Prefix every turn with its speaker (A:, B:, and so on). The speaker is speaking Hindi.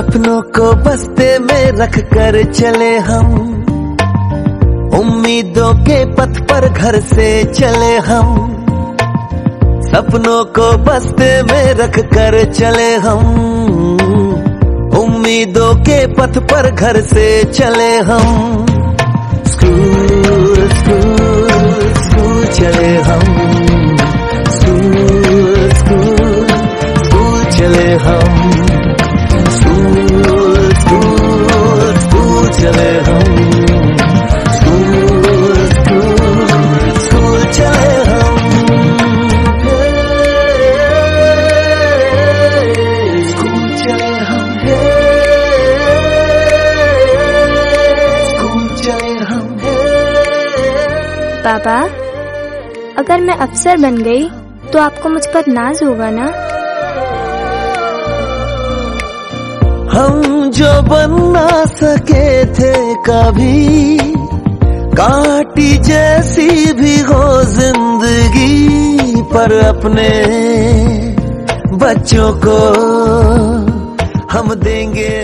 A: सपनों को बस्ते में रख कर चले हम। उम्मीदों के पथ पर घर से चले हम। सपनों को बस्ते में रख कर चले हम। उम्मीदों के पथ पर घर से चले हम। स्कूल स्कूल स्कूल चले हम। स्कूल स्कूल स्कूल चले हम।
B: पापा अगर मैं अफसर बन गई तो आपको मुझ पर नाज होगा ना?
A: हम जो बन ना सके थे कभी, काटी जैसी भी हो ज़िंदगी पर अपने बच्चों को हम देंगे।